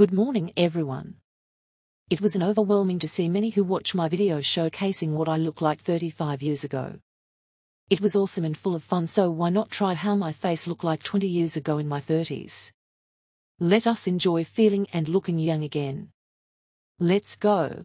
Good morning everyone. It was an overwhelming to see many who watch my videos showcasing what I look like 35 years ago. It was awesome and full of fun so why not try how my face looked like 20 years ago in my 30s. Let us enjoy feeling and looking young again. Let's go.